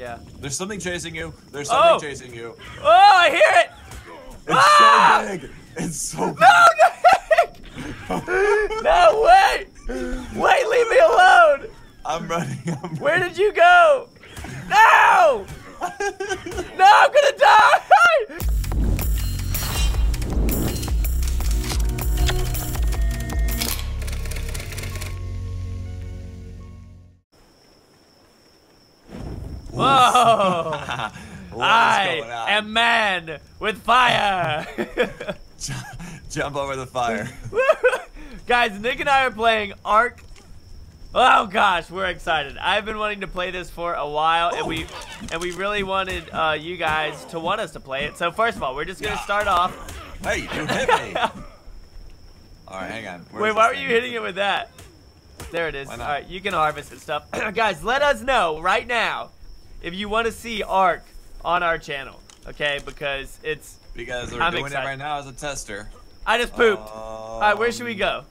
Yeah. There's something chasing you. There's something Oh! chasing you. Oh, I hear it! It's Ah! so big. It's so big. No, Nick! no, wait! Wait, leave me alone! I'm running. I'm Where did you go? No! No, I'm gonna die! Whoa! I am man with fire! Jump over the fire. Guys, Nick and I are playing Ark. Oh gosh, we're excited. I've been wanting to play this for a while, and we and we really wanted uh, you guys to want us to play it. So first of all, we're just gonna start off. Hey, you hit me. All right, hang on. Wait, why were you hitting it with that? There it is. All right, you can harvest and stuff. Guys, let us know right now if you want to see Ark on our channel, okay? Because it's. Because we're I'm doing excited. it right now as a tester. I just pooped. Um, all right, where should we go?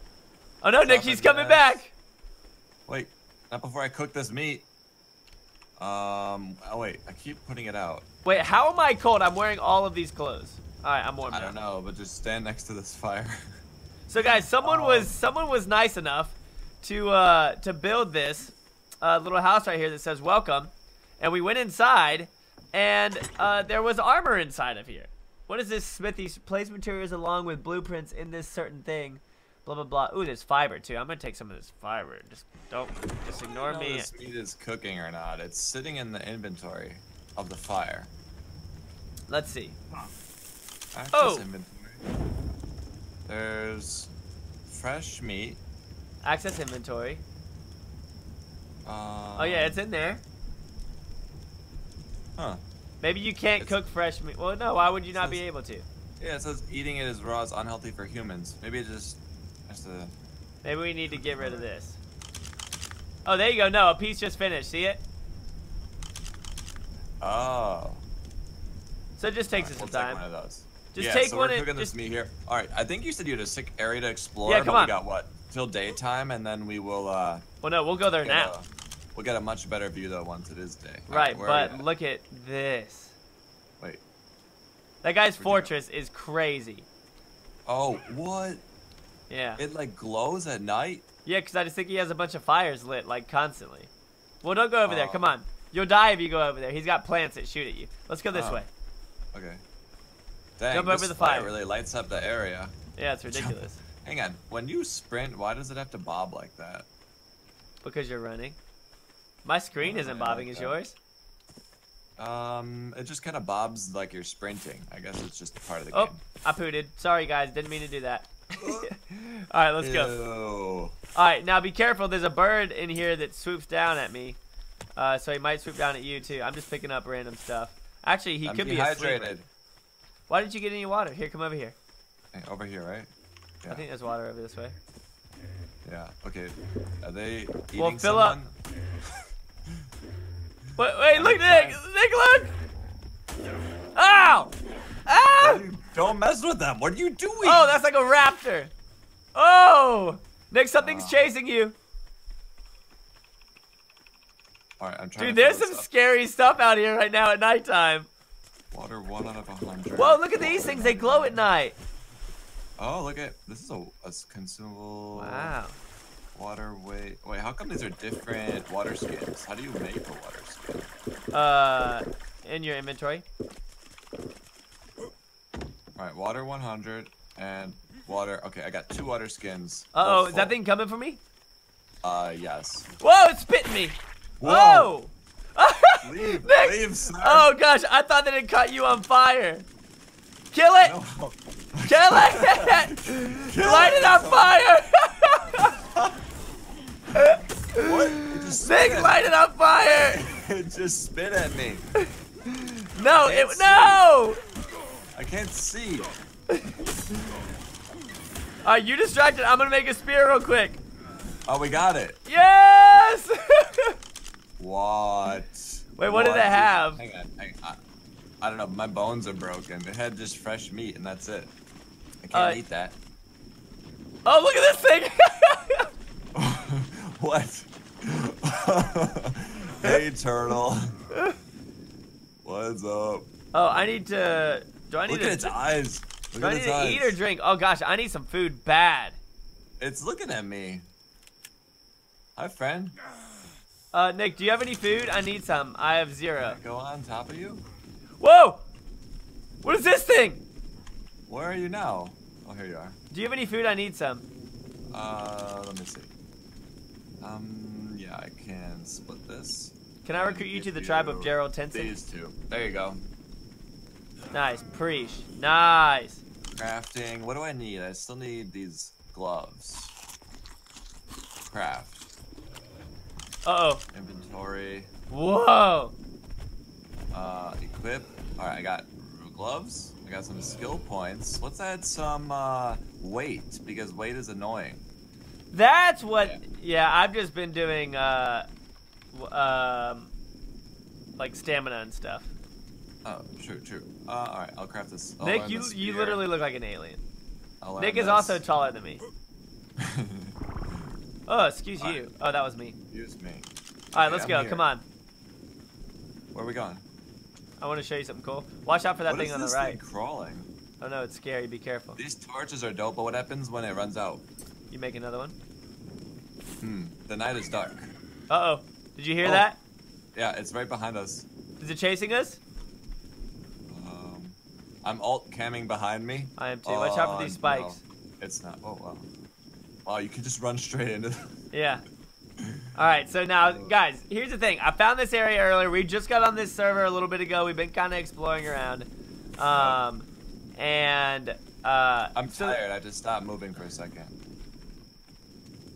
Oh no, Nick, he's coming back. Wait, not before I cook this meat. Um. Oh wait, I keep putting it out. Wait, how am I cold? I'm wearing all of these clothes. All right, I'm warm I now. don't know, but just stand next to this fire. So guys, someone Um, was someone was nice enough to uh, to build this uh, little house right here that says welcome, and we went inside, and uh, there was armor inside of here. What is this smithy? Place materials along with blueprints in this certain thing. Blah blah blah. Ooh, there's fiber too. I'm gonna take some of this fiber. Just don't just I ignore don't know me. if this meat is cooking or not. It's sitting in the inventory of the fire. Let's see. Access Oh. inventory. There's fresh meat. Access inventory. Uh, Oh yeah, it's in there. Huh. Maybe you can't It's- cook fresh meat. Well, no. Why would you not be able to? Yeah, it says eating it as raw is unhealthy for humans. Maybe it just has to. Maybe we need to get rid of this. Oh, there you go. No, a piece just finished. See it? Oh. So it just takes Alright, us some we'll time. Take one of those. Just yeah, take so one We're cooking just- this meat here. All right, I think you said you had a sick area to explore. Yeah, come but on. We got what till daytime, and then we will. uh Well, no, we'll go there now. We'll get a much better view though once it is day. Right, we but look at this. Wait. That guy's Where'd fortress is crazy. Oh, what? Yeah. It like glows at night. Yeah, because I just think he has a bunch of fires lit, like, constantly. Well, don't go over there. Oh. Come on. You'll die if you go over there. He's got plants that shoot at you. Let's go this Oh. way. Okay. Dang, Jump over the fire fire. really lights up the area. Yeah, it's ridiculous. Hang on. When you sprint, why does it have to bob like that? because you're running. My screen isn't yeah, bobbing. like Is that. yours? Um, it just kind of bobs like you're sprinting. I guess it's just part of the Oh, game. Oh, I pooted. Sorry, guys. Didn't mean to do that. All right, let's go. All right, now be careful. There's a bird in here that swoops down at me. Uh, so he might swoop down at you too. I'm just picking up random stuff. Actually, he I'm could be a sleeper. dehydrated. Why didn't you get any water? Here, come over here. Hey, over here, right? I think there's water over this way. Yeah. Okay. Are they eating Well, fill up. Wait, wait, look, Nick! Nick, look! Ow! Ah! Are you- Don't mess with them. What are you doing? Oh, that's like a raptor. Oh! Nick, something's Ah. chasing you. All right, I'm trying Dude, there's some up. scary stuff out here right now at nighttime. water. One out of a hundred. Whoa, look at these things. They glow at night. Oh, look at this is a consumable Wow. Water weight. Wait, how come these are different water skins? How do you make a water skin? Uh, in your inventory. All right, water 100 and water. Okay, I got two water skins. Uh oh, is that thing coming for me? Uh, yes. Whoa, it's spitting me. Whoa. Whoa! Leave, Nick! leave, sir. Oh gosh, I thought that it caught you on fire. Kill it! No. Kill it! Light it on fire! What? It just spit Nick, at- light it on fire! It just spit at me. No, it see. no! I can't see. Alright, you distracted. I'm gonna make a spear real quick. Oh, we got it. Yes! What? Wait, what did it have? Hang on. Hang I, I don't know. My bones are broken. It had just fresh meat, and that's it. I can't Uh, eat that. oh, look at this thing! what? hey, turtle. What's up? Oh, I need to. Do I need Look to? at its eyes. Look do I need to eyes. eat or drink? Oh gosh, I need some food bad. It's looking at me. Hi, friend. Uh, Nick, do you have any food? I need some. I have zero. Go on top of you. Whoa! What is this thing? Where are you now? Oh, here you are. Do you have any food? I need some. Uh, let me see. Um, yeah, I can split this. Can I recruit you to the tribe of Gerald Tenson? These two. There you go. Nice, preach. Nice. Crafting. What do I need? I still need these gloves. Craft. Uh oh. Inventory. Whoa. Uh, equip. Alright, I got gloves. I got some skill points. Let's add some, uh, weight, because weight is annoying. That's what. Yeah, I've just been doing uh, um, like stamina and stuff. Oh, true, true. Uh, alright, I'll craft this. I'll Nick, you the you literally look like an alien. I'll Nick is this. also taller than me. Oh, excuse you. Oh, that was me. Excuse me. All right, Okay, let's I'm go. here. Come on. Where are we going? I want to show you something cool. Watch out for that What thing on the this right. thing crawling? Oh no, it's scary. Be careful. These torches are dope, but what happens when it runs out? You make another one. Hmm. The night is dark. Uh oh. Did you hear Oh. that? Yeah, it's right behind us. Is it chasing us? Um, I'm alt camming behind me. I am too. Watch out for Oh, these spikes. no. It's not. Oh wow. Wow, you can just run straight into. The... Yeah. All right, so now, guys, here's the thing. I found this area earlier. We just got on this server a little bit ago. We've been kind of exploring around, um, and uh, I'm so- tired. I just stopped moving for a second.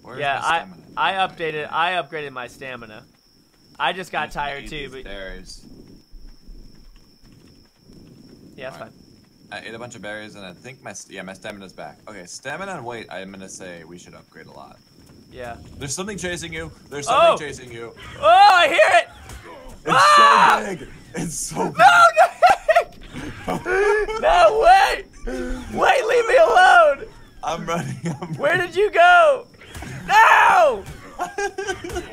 Where's yeah, my I stamina? I Right updated. I upgraded my stamina. I just got I'm just gonna tired too, but berries. yeah, that's Alright. fine. I ate a bunch of berries and I think my st- yeah my stamina's back. Okay, stamina and weight. I'm gonna say we should upgrade a lot. Yeah. There's something chasing you. There's something Oh! chasing you. Oh, I hear it! It's Ah! so big. It's so big. No, Nick! no, wait! Wait, leave me alone! I'm running. I'm Where did you go? No!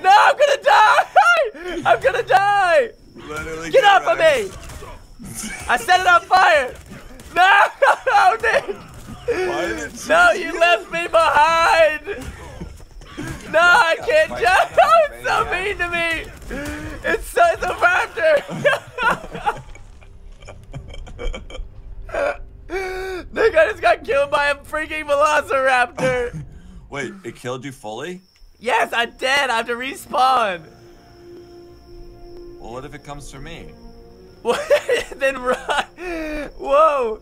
No, I'm gonna die! I'm gonna die! Literally Get off of me! I set it on fire! No, no, Nick! Why did it No, you left me behind! No, I can't jump! Oh, it's so mean to me! It's so it's a raptor! Nick, I just got killed by a freaking velociraptor! Wait, it killed you fully? yes, I did. I have to respawn! Well, what if it comes for me? What? then run! Whoa!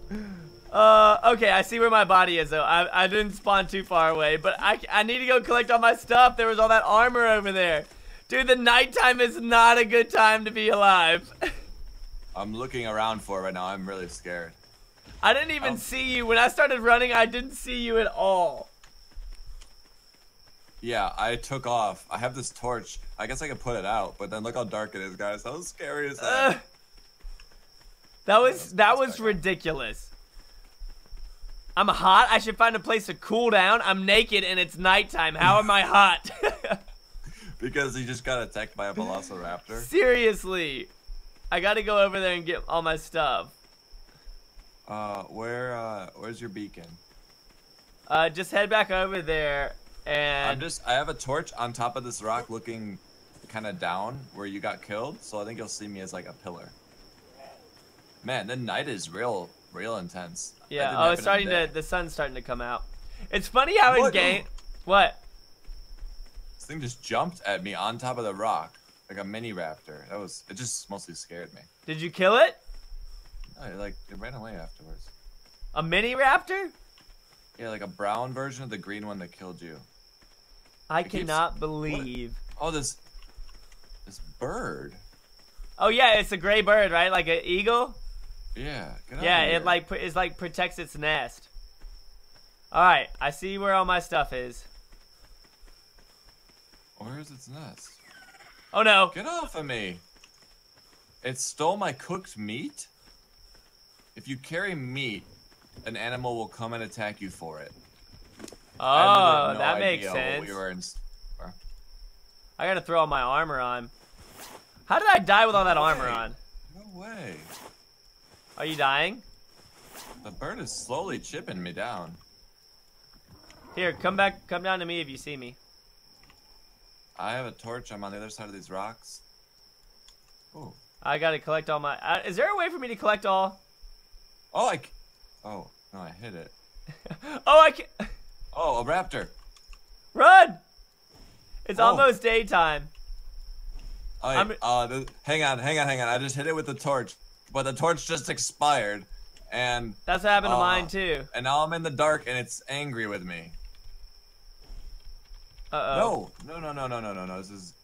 Uh, okay, I see where my body is though. I, I didn't spawn too far away, but I, I need to go collect all my stuff. There was all that armor over there. Dude, the nighttime is not a good time to be alive. I'm looking around for it right now. I'm really scared. I didn't even Oh. see you. When I started running, I didn't see you at all. Yeah, I took off. I have this torch. I guess I could put it out, but then look how dark it is, guys. How scary is that? Ugh. that was that was ridiculous. I'm hot. I should find a place to cool down. I'm naked and it's nighttime. How am I hot? because he just got attacked by a velociraptor. Seriously. I gotta go over there and get all my stuff. Uh, where, uh, where's your beacon? Uh, just head back over there I'm just, I have a torch on top of this rock looking kind of down where you got killed, so I think you'll see me as like a pillar. Man, the night is real, real intense. Yeah. Oh, it's starting to. The sun's starting to come out. It's funny how in game. What? This thing just jumped at me on top of the rock, like a mini raptor. That was, it just mostly scared me. Did you kill it? No, it, like, it ran away afterwards. A mini raptor? Yeah, like a brown version of the green one that killed you. I It keeps- cannot believe. Oh, this, this bird. Oh yeah, it's a gray bird, right? Like an eagle. Yeah, get Yeah, it like is like protects its nest. All right, I see where all my stuff is. Where's its nest? Oh no! Get off of me! It stole my cooked meat? If you carry meat, an animal will come and attack you for it. I Oh, no that makes sense. We in... I gotta throw all my armor on. How did I die with all that armor way. on? No way. Are you dying? The bird is slowly chipping me down. Here, come back, come down to me if you see me. I have a torch. I'm on the other side of these rocks. Oh. I gotta collect all my. Uh, is there a way for me to collect all? Oh, I. c- Oh no, I hit it. oh, I can. Oh, a raptor. Run! It's Oh. almost daytime. Oh, I'm- uh, hang on, hang on, hang on. I just hit it with the torch, but the torch just expired, and That's what happened to Oh. mine too. and now I'm in the dark, and it's angry with me. Uh oh. No, no, no, no, no, no, no, no. This is.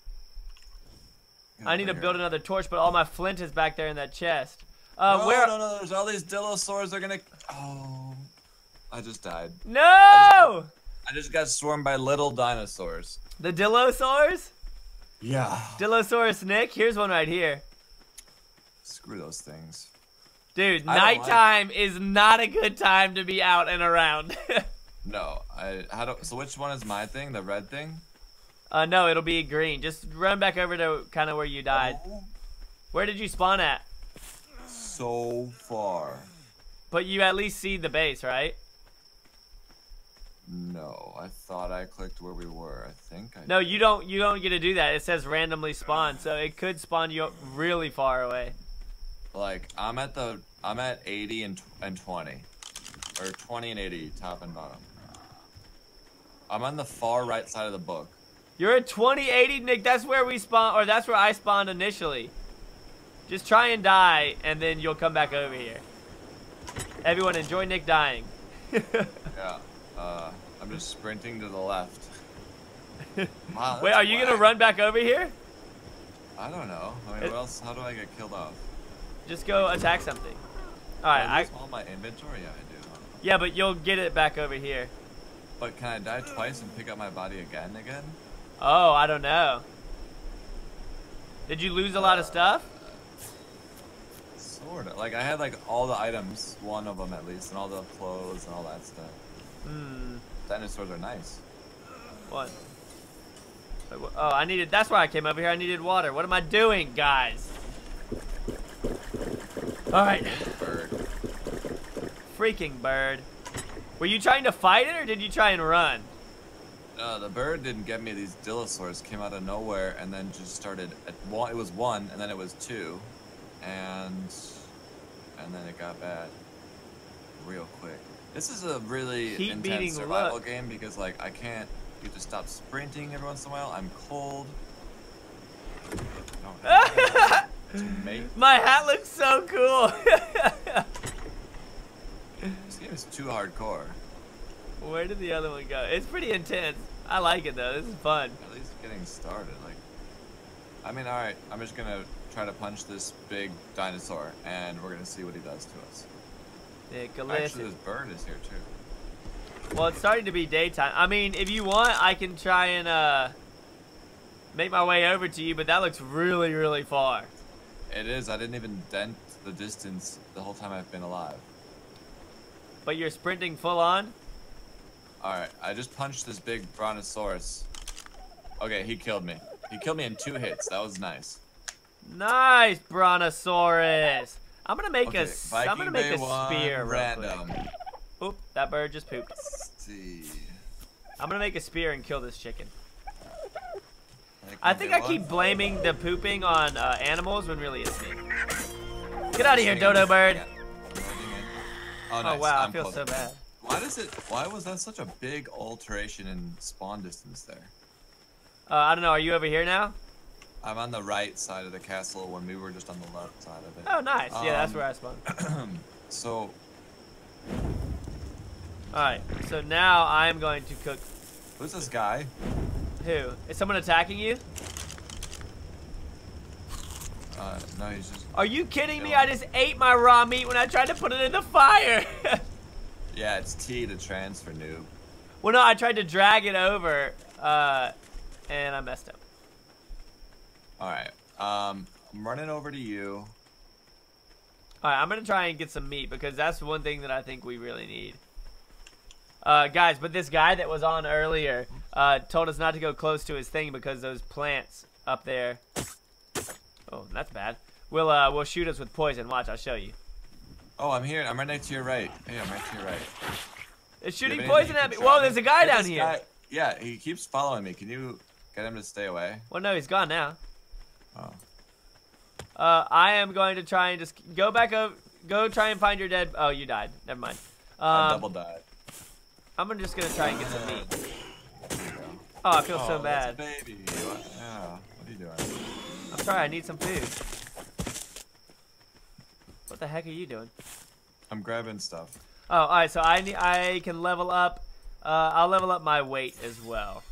Get I need to build another torch, but all my flint is back there in that chest. Uh, no, where? No, no, there's all these Dillosaurs. They're gonna. Oh, I just died. No! I just got swarmed by little dinosaurs. The Dillosaurs? Yeah. Dillosaurus Nick? Here's one right here. Screw those things. Dude, I don't like- nighttime is not a good time to be out and around. No, I. How do? So which one is my thing? The red thing? uh, no, it'll be green. Just run back over to kind of where you died. Oh, Where did you spawn at? so far. But you at least see the base, right? No, I thought I clicked where we were. I think I. No, you don't. You don't get to do that. It says randomly spawn, so it could spawn you really far away. Like I'm at the. I'm at 80 and and 20, or 20 and 80, top and bottom. I'm on the far right side of the book. You're at 2080, Nick. That's where we spawn, or that's where I spawned initially. Just try and die, and then you'll come back over here. Everyone, enjoy Nick dying. Yeah. Uh, I'm just sprinting to the left. Wow, Wait, are you gonna run back over here? I don't know. I mean, It- what else? How do I get killed off? Just go attack something. All right, I I all my inventory? Yeah, I do. yeah, but you'll get it back over here. But can I die twice and pick up my body again again? Oh, I don't know. Did you lose a lot of stuff? Sorta. Like I had like all the items, one of them at least, and all the clothes and all that stuff. Hmm. Dinosaurs are nice. What? Oh, I needed. That's why I came over here. I needed water. What am I doing, guys? All right, Bird. freaking bird. Were you trying to fight it, or did you try and run? Uh, the bird didn't get me. These Dillosaurs came out of nowhere and then just started. At one, it was one, and then it was two, and and then it got bad real quick. This is a really Keep intense survival luck. game because like I can't. You to stop sprinting every once in a while. I'm cold. I don't have to mate. My hat looks so cool. This game is too hardcore. Where did the other one go? It's pretty intense. I like it though. This is fun. At least getting started. Like, I mean, all right. I'm just gonna try to punch this big dinosaur, and we're gonna see what he does to us. Nicholas. Actually, this bird is here too. Well, it's starting to be daytime. I mean, if you want, I can try and uh make my way over to you, but that looks really, really far. It is. I didn't even dent the distance the whole time I've been alive. But you're sprinting full on. All right. I just punched this big brontosaurus. Okay, he killed me. He killed me in two hits. That was nice. Nice, Brontosaurus. I'm gonna make Okay, a. I'm gonna make a spear. random. Oop, that bird just pooped. Let's see. I'm gonna make a spear and kill this chicken. Viking I think I keep blaming the pooping on uh, animals when really it's me. Get out of here, dodo bird. Yeah. I'm. Oh, Oh wow, I'm I feel close. so bad. Why does it? Why was that such a big alteration in spawn distance there? Uh, I don't know. Are you over here now? I'm on the right side of the castle when we were just on the left side of it. Oh, nice. Yeah, that's Um, where I spawned. So All right. So now I'm going to cook. who's this guy? Who? Is someone attacking you? Uh, no, he's just. Are you kidding me? I just ate my raw meat when I tried to put it in the fire. Yeah, it's T to transfer noob. well, no, I tried to drag it over, uh, and I messed up. All right. Um, I'm running over to you. All right, I'm gonna try and get some meat because that's one thing that I think we really need. Uh, guys, but this guy that was on earlier uh, told us not to go close to his thing because those plants up there. Oh, that's bad. Will uh, will shoot us with poison. Watch, I'll show you. Oh, I'm here. I'm right next to your right. Hey, I'm right to your right. It's shooting poison at me. Whoa, there's a guy down here. guy- yeah, he keeps following me. Can you get him to stay away? Well, no, he's gone now. Oh. Uh, I am going to try and just go back up. Go try and find your dead. Oh, you died. Never mind. I Um, double died. I'm just gonna try and get some meat. There you go. Oh, I feel so Oh, a bad. baby. What? Yeah. What are you doing? I'm sorry. I need some food. What the heck are you doing? I'm grabbing stuff. Oh, all right. So I need. I can level up. Uh, I'll level up my weight as well.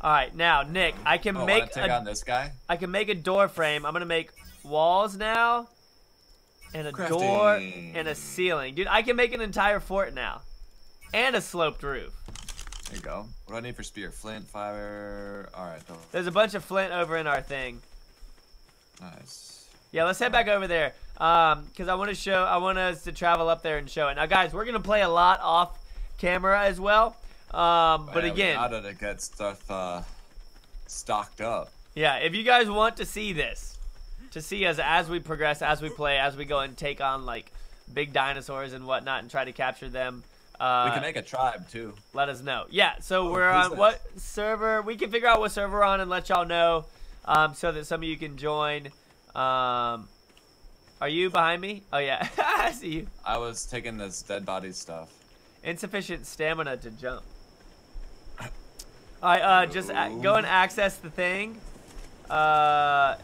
All right. Now, Nick, I can Oh, make take a on this guy? I can make a door frame. I'm gonna make walls now, and a door and a ceiling. Dude, I can make an entire fort now, and a sloped roof. There you go. What do I need for spear? Flint, fire. All right. Don't. There's a bunch of flint over in our thing. Nice. Yeah, let's head back over there. Um, cause I want to show, I want us to travel up there and show it. Now, guys, we're gonna play a lot off camera as well. Um, but Yeah, again, gotta get stuff uh, stocked up. Yeah, if you guys want to see this, to see us as we progress, as we play, as we go and take on like big dinosaurs and whatnot and try to capture them, uh, we can make a tribe too. let us know. Yeah, so Oh, we're on that? what server? We can figure out what server we're on and let y'all know, um, so that some of you can join. Um, are you behind me? Oh yeah, I see you. I was taking this dead body stuff. Insufficient stamina to jump. All right, uh, just a- go and access the thing. Uh,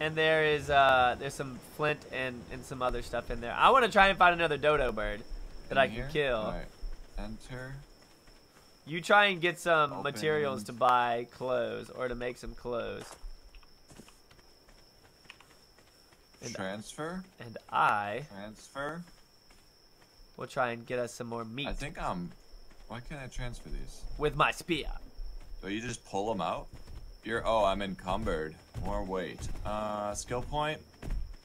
and there is uh, there's some flint and and some other stuff in there. I want to try and find another dodo bird that In I can here? kill. Alright. Enter. You try and get some materials to buy clothes or to make some clothes. And- Transfer. And I Transfer. We'll try and get us some more meat I think I'm. Why can't I transfer these? with my spear. So you just pull them out? You're. Oh, I'm encumbered. More weight. Uh, skill point.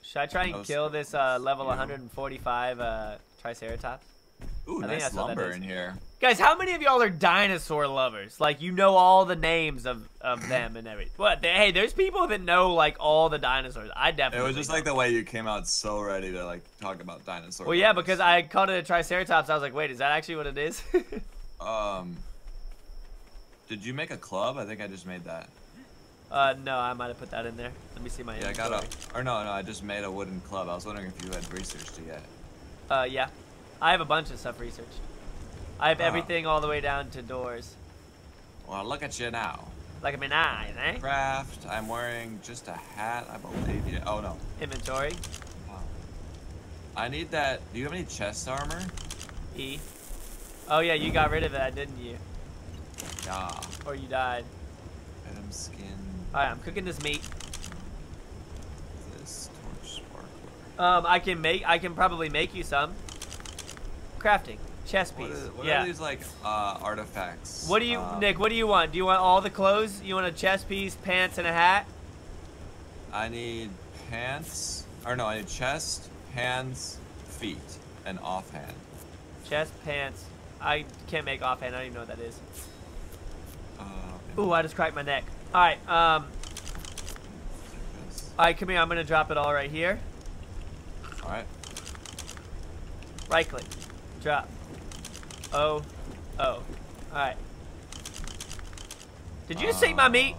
Should I try and No kill this uh, level You. 145 uh, Triceratops? Ooh, I nice that's what that lumber in here. Guys, how many of y'all are dinosaur lovers? Like, you know all the names of, of them and everything. What? They, hey, there's people that know, like, all the dinosaurs. I definitely It was just don't. like the way you came out so ready to like talk about dinosaurs. Well, yeah, because I called it a Triceratops. I was like, wait, is that actually what it is? Um. Did you make a club? I think I just made that. uh, no, I might have put that in there. Let me see my Yeah, I got a. Or no, no, I just made a wooden club. I was wondering if you had researched it yet. Uh, yeah. I have a bunch of stuff researched. I have Ah. everything all the way down to doors. Well, look at you now. Like I'm in eyes, eh? Craft. I'm wearing just a hat, I believe. Yeah. Oh no. Inventory. Oh. I need that. Do you have any chest armor? E. Oh, yeah, you got rid of that, didn't you? Yeah. Or you died. Skin. Alright, I'm cooking this meat. This torch sparkler. Um, I can make, I can probably make you some. Crafting. Chess piece. What, is, what yeah. are these like uh, artifacts? What do you, Um, Nick, what do you want? Do you want all the clothes? You want a chest piece, pants, and a hat? I need pants. Or no, I need chest, hands, feet, and offhand. Chest, pants. I can't make offhand. I don't even know what that is. Uh, Ooh, I just cracked my neck. Alright, um, alright, come here. I'm gonna drop it all right here. All right. Right click. Drop. Oh. Oh. Alright. Did you just take my meat?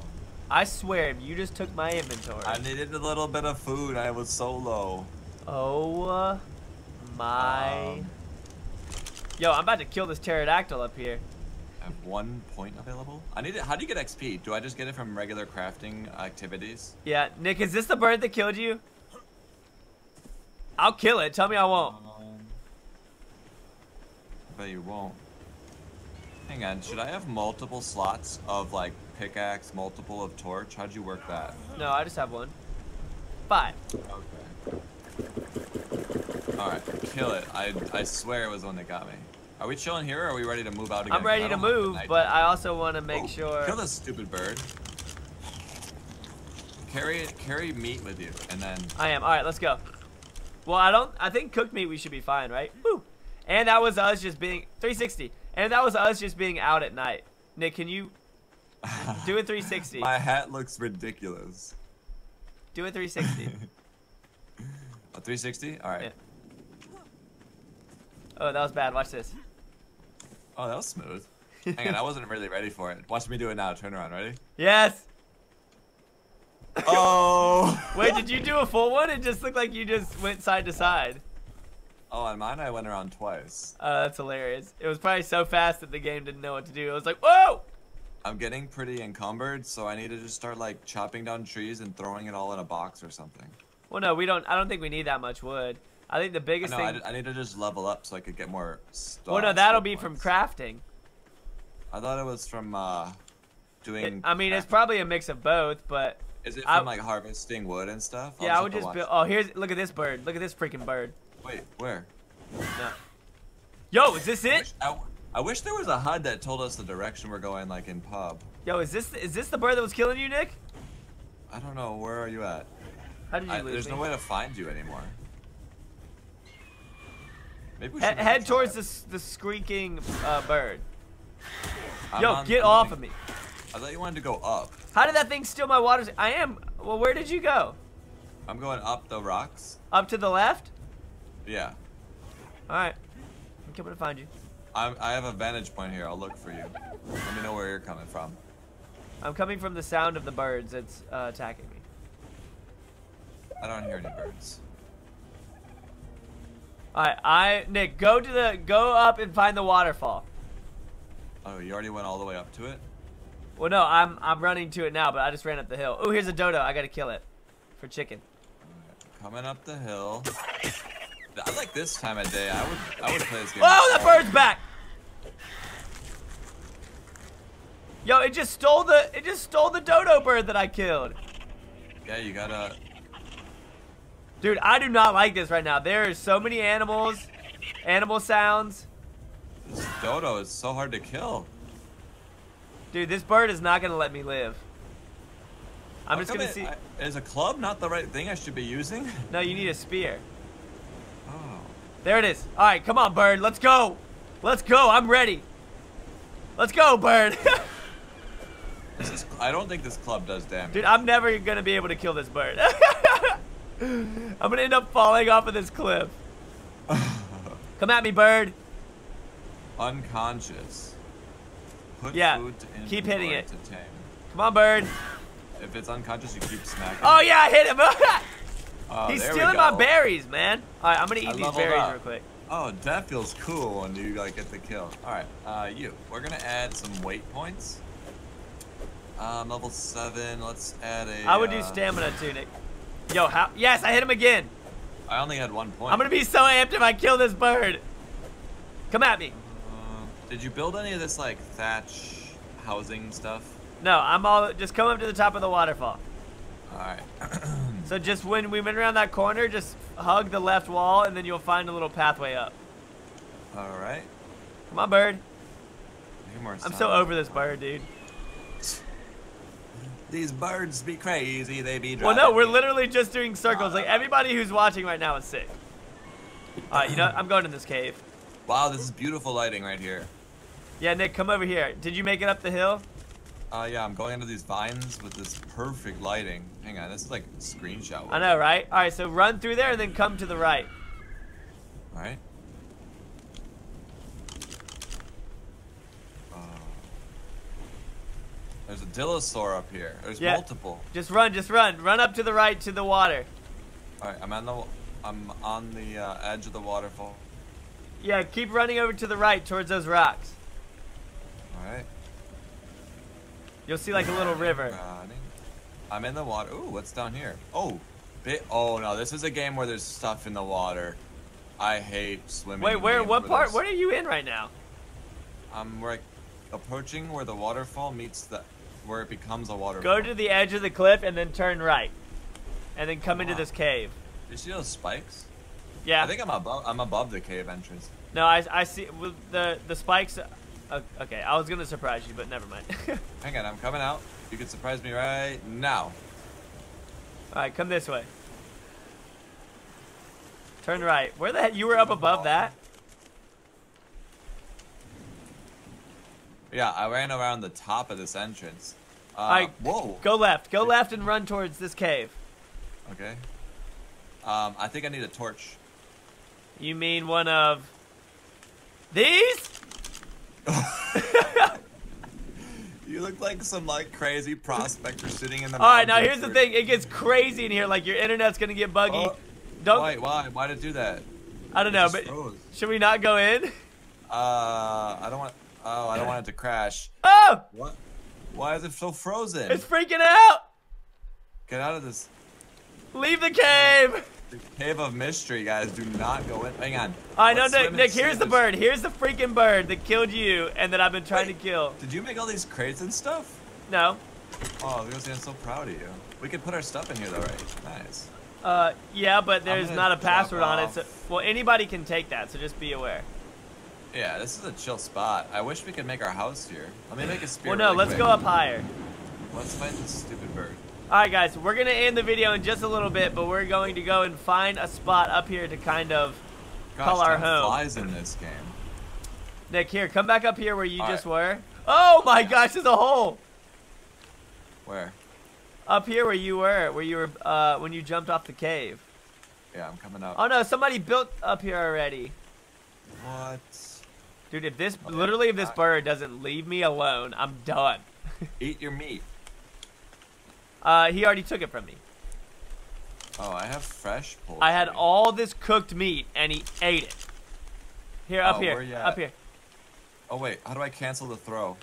I swear, if you just took my inventory. I needed a little bit of food. I was so low. Oh uh, my. Um, Yo, I'm about to kill this pterodactyl up here. I have one point available. I need it. How do you get XP? Do I just get it from regular crafting activities? Yeah, Nick, is this the bird that killed you? I'll kill it. Tell me I won't. Um, I bet you won't. Hang on. Should I have multiple slots of like pickaxe, multiple of torch? How'd you work that? No, I just have one. Five. Okay. All right, kill it. I I swear it was the one that got me. Are we chilling here, or are we ready to move out again? I'm ready to move, but. I also want to make Oh, sure. Kill this stupid bird. Carry it. Carry meat with you, and then I am. All right, let's go. Well, I don't. I think cooked meat we should be fine, right? Woo. And that was us just being 360. And that was us just being out at night. Nick, can you do a 360? my hat looks ridiculous. Do a 360. A 360? All right. Yeah. Oh, that was bad. Watch this. Oh, that was smooth. Hang on, I wasn't really ready for it. Watch me do it now. Turn around. Ready? Yes. Oh. Wait, did you do a full one? It just looked like you just went side to side. Oh, on mine I went around twice. Oh, that's hilarious. It was probably so fast that the game didn't know what to do. It was like, whoa! I'm getting pretty encumbered, so I need to just start like chopping down trees and throwing it all in a box or something. Well, no, we don't. I don't think we need that much wood. I think the biggest know, thing. I need to just level up so I could get more stuff. well, no, that'll be from crafting. I thought it was from uh, doing. It, I mean, it's probably a mix of both, but Is it I- from like harvesting wood and stuff? I'll yeah, I would just build. Oh, here's look at this bird. Look at this freaking bird. Wait, where? No. Yo, is this I it? wish, I, I wish there was a HUD that told us the direction we're going, like in pub. Yo, is this is this the bird that was killing you, Nick? I don't know. Where are you at? How did you I, lose there's me? no way to find you anymore. Maybe we should make head towards the the squeaking uh, bird. I'm Yo, get off of me. I thought you wanted to go up. How did that thing steal my water? I am. Well, where did you go? I'm going up the rocks. Up to the left? Yeah. All right. I'm coming to find you. I'm, I have a vantage point here. I'll look for you. Let me know where you're coming from. I'm coming from the sound of the birds that's uh, attacking me. I don't hear any birds. All right, I Nick, go to the go up and find the waterfall. Oh, you already went all the way up to it? Well, no, I'm I'm running to it now, but I just ran up the hill. Oh, here's a dodo. I gotta kill it for chicken. Coming up the hill. I like this time of day. I would I would play this game. Oh that bird's back! Yo, it just stole the it just stole the dodo bird that I killed. Yeah, you gotta. Dude, I do not like this right now. There are so many animals, animal sounds. This dodo is so hard to kill. Dude, this bird is not gonna let me live. I'm How just gonna it- see. I- is a club not the right thing I should be using? No, you need a spear. Oh. There it is. All right, come on, bird. Let's go. Let's go. I'm ready. Let's go, bird. This is, I don't think this club does damage. Dude, I'm never gonna be able to kill this bird. I'm gonna end up falling off of this cliff. Come at me, bird. Unconscious. Put Yeah, food to keep hitting it. To. Come on, bird. If it's unconscious, you keep smacking. Oh yeah, I hit him. Oh, He's stealing my berries, man. All right, I'm gonna I eat these berries up. real quick. Oh, that feels cool when you like get the kill. All right, uh, you. We're gonna add some weight points. Um, level seven. Let's add a. I would do uh, stamina tunic. Yo, how? Yes, I hit him again. I only had one point. I'm gonna be so amped if I kill this bird. Come at me. Uh, did you build any of this like thatch housing stuff? No, I'm all just come up to the top of the waterfall. All right. So just when we went around that corner, just hug the left wall, and then you'll find a little pathway up. All right. Come on, bird. I'm so over this bird, dude. These birds be crazy. They be. Well, no, we're literally just doing circles. Like everybody who's watching right now is sick. All right, you know, what? I'm going in this cave. Wow, this is beautiful lighting right here. Yeah, Nick, come over here. Did you make it up the hill? Uh, yeah, I'm going into these vines with this perfect lighting. Hang on, this is like screenshot. I know, right? All right, so run through there and then come to the right. All right. There's a Dillosaur up here. There's Yeah. multiple. Just run, just run. Run up to the right to the water. All right, I'm on the I'm on the uh, edge of the waterfall. Yeah, keep running over to the right towards those rocks. All right. You'll see like a little river. Running. I'm in the water. Ooh, what's down here? Oh, bit. Oh no, this is a game where there's stuff in the water. I hate swimming. Wait, where? What part? there's- What are you in right now? I'm like approaching where the waterfall meets the where it becomes a waterfall. Go to the edge of the cliff and then turn right, and then come into this cave. You see those spikes? Yeah. I think I'm above. I'm above the cave entrance. No, I, I see with the the spikes. Uh, okay, I was gonna surprise you, but never mind. Hang on, I'm coming out. You can surprise me right now. All right, come this way. Turn right. Where the heck? You were up above that? Yeah, I ran around the top of this entrance. Uh, I- whoa. Go left. Go left and run towards this cave. Okay. Um, I think I need a torch. You mean one of These? You look like some like crazy prospector sitting in the. All right, now here's the thing. It gets crazy in here. Like your internet's gonna get buggy. Oh, Don't. Why? Why? Why did it do that? I don't know, but froze. should we not go in? Uh, I don't want. Oh, I don't want it to crash. Oh, What? Why is it so frozen? it's freaking out. Get out of this Leave the cave. the cave of mystery, guys. Do not go in. Hang on. I know, Nick. Nick, here's the bird. Here's the freaking bird that killed you and that I've been trying Wait. to kill. Did you make all these crates and stuff? No. Oh, I was gonna say I'm so proud of you. We could put our stuff in here though, right? Nice. Uh, yeah, but there's not a password on it. So, well, anybody can take that, so just be aware. Yeah, this is a chill spot. I wish we could make our house here. Let me make a spear. Well, no, really let's quick. go up higher. Let's find this stupid bird. All right, guys, we're gonna end the video in just a little bit, but we're going to go and find a spot up here to kind of Gosh, call our home. flies in this game. Nick, here, come back up here where you All just right. were. Oh my gosh, there's a hole Where? up here where you were, where you were uh, when you jumped off the cave. Yeah, I'm coming up. Oh no, somebody built up here already. What? Dude, if this Okay. literally if this bird doesn't leave me alone, I'm done. Eat your meat. Uh, he already took it from me. Oh, I have fresh poultry. I had all this cooked meat and he ate it. Here, up Oh, here, up here. Oh wait, how do I cancel the throw?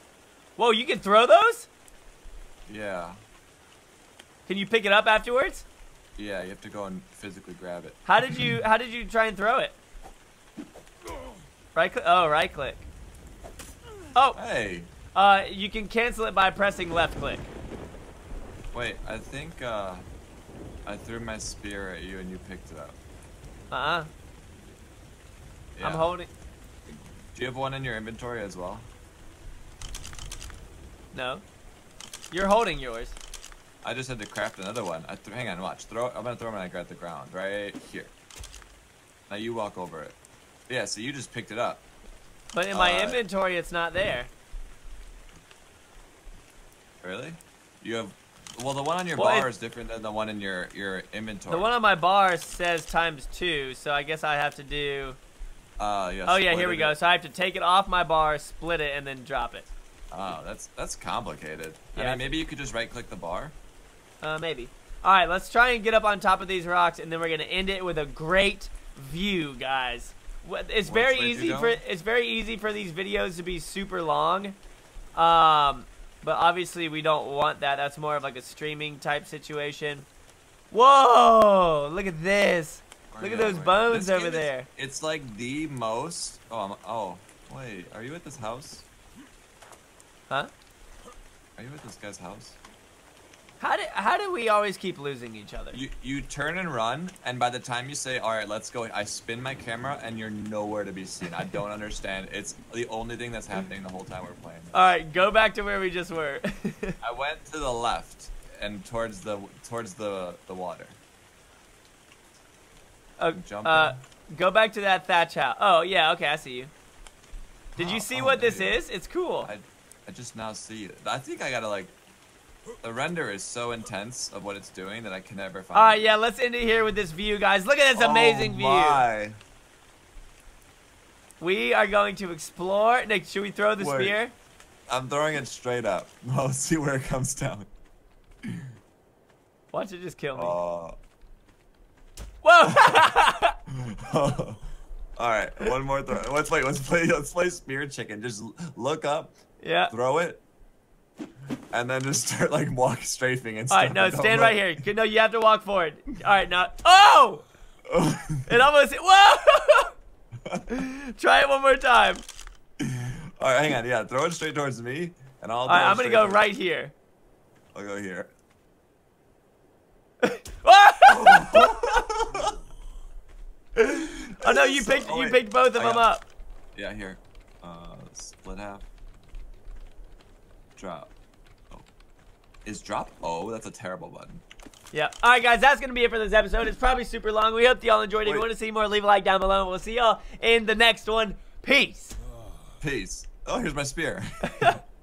Whoa, you can throw those? Yeah. Can you pick it up afterwards? Yeah, you have to go and physically grab it. How did you how did you try and throw it? Right click. Oh, right click. Oh, Hey, uh, you can cancel it by pressing left click. wait, I think uh, I threw my spear at you and you picked it up. Uh uh Yeah. I'm holding. Do you have one in your inventory as well? No. You're holding yours. I just had to craft another one. I th- hang on, watch. Throw. I'm gonna throw I grab the ground, right here. Now you walk over it. Yeah, so you just picked it up. But in my Uh, inventory, it's not there. Really? You have. Well, the one on your Well, bar is different than the one in your your inventory. The one on my bar says times two, so I guess I have to do. Uh, yeah. Oh yeah, here we go. So I have to take it off my bar, split it, and then drop it. Oh, that's that's complicated. I Yeah. mean, maybe you could just right click the bar. Uh, maybe. All right, let's try and get up on top of these rocks, and then we're gonna end it with a great view, guys. It's very easy for it's very easy for these videos to be super long, um, but obviously we don't want that. That's more of like a streaming type situation. Whoa! Look at this. Look at those bones over is- there. It's like the most. Oh, I'm, oh, wait. Are you at this house? Huh? Are you at this guy's house? How do how do we always keep losing each other? You you turn and run, and by the time you say, "All right, let's go," I spin my camera, and you're nowhere to be seen. I don't understand. It's the only thing that's happening the whole time we're playing. All right, go back to where we just were. I went to the left and towards the towards the the water. uh, Jump uh, go back to that thatch house. Oh yeah, okay, I see you. Did you Oh, see oh, what there this is? It's cool. I I just now see it. I think I gotta like. The render is so intense of what it's doing that I can never find. All right, yeah, let's end it here with this view, guys. Look at this amazing oh view. my. We are going to explore. Nick, should we throw the Wait. spear? I'm throwing it straight up. We'll see where it comes down. Watch it just kill me. Uh, Whoa! all right, one more throw. Let's wait. Let's play. Let's play spear chicken. Just look up, yeah. throw it, and then just start like walk strafing and All stuff. right, no, stand look. right here. No, you have to walk forward. All right, now. Oh! It almost. Whoa! Try it one more time. all right, hang on. Yeah, throw it straight towards me, and I'll. All right, I'm gonna go towards- right here. I'll go here. oh no, you So- picked oh, you picked both of them up. Yeah, here. Uh, split half. Drop. Is drop O? That's a terrible button. Yeah. All right, guys, that's gonna be it for this episode. It's probably super long. We hope y'all enjoyed it. If you want to see more, leave a like down below. We'll see y'all in the next one. Peace. Peace. Oh, here's my spear.